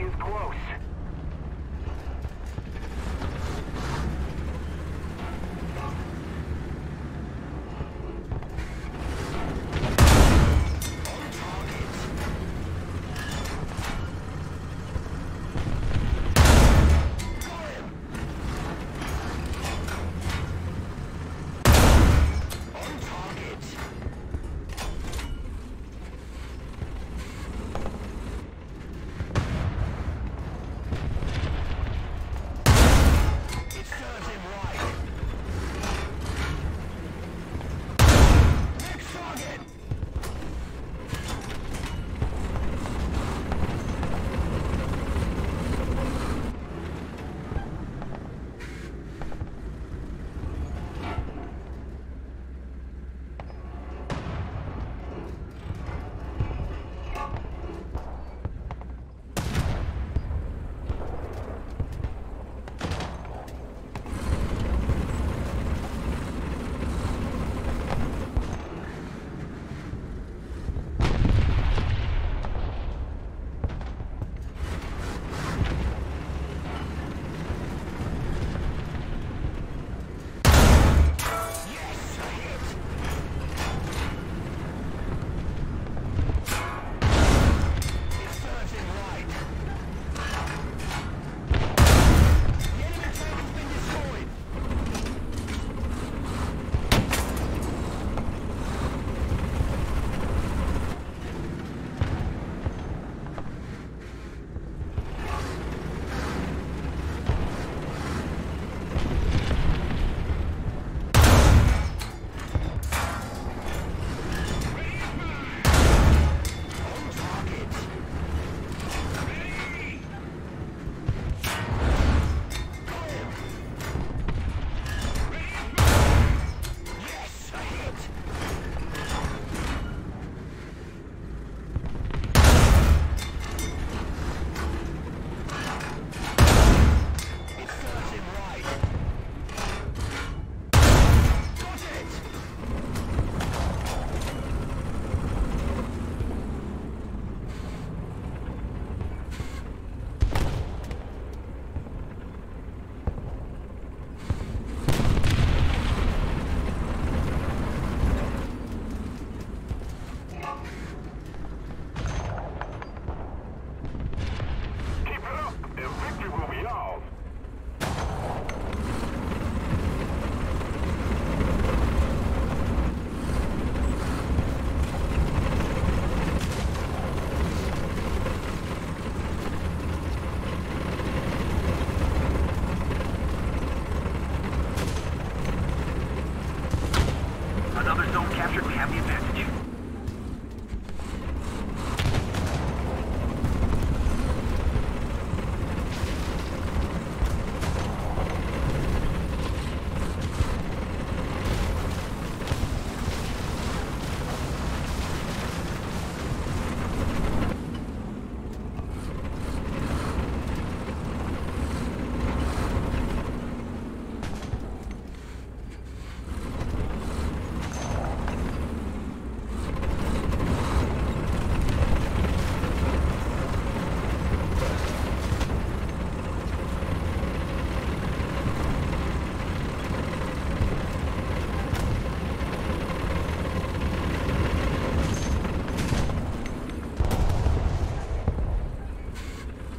is close.